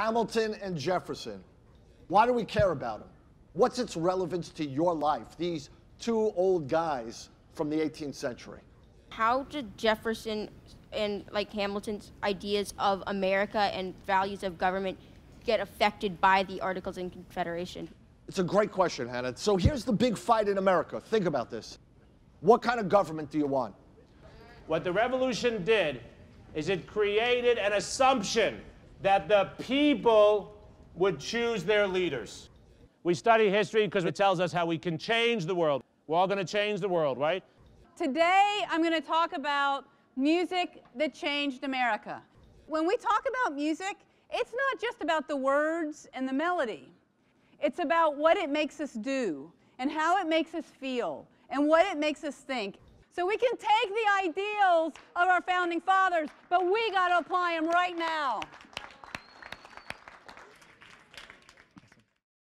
Hamilton and Jefferson. Why do we care about them? What's its relevance to your life? These two old guys from the 18th century. How did Jefferson and like Hamilton's ideas of America and values of government get affected by the Articles of Confederation? It's a great question, Hannah. So here's the big fight in America. Think about this. What kind of government do you want? What the revolution did is it created an assumption that the people would choose their leaders. We study history because it tells us how we can change the world. We're all going to change the world, right? Today, I'm going to talk about music that changed America. When we talk about music, it's not just about the words and the melody. It's about what it makes us do and how it makes us feel and what it makes us think. So we can take the ideals of our founding fathers, but we got to apply them right now.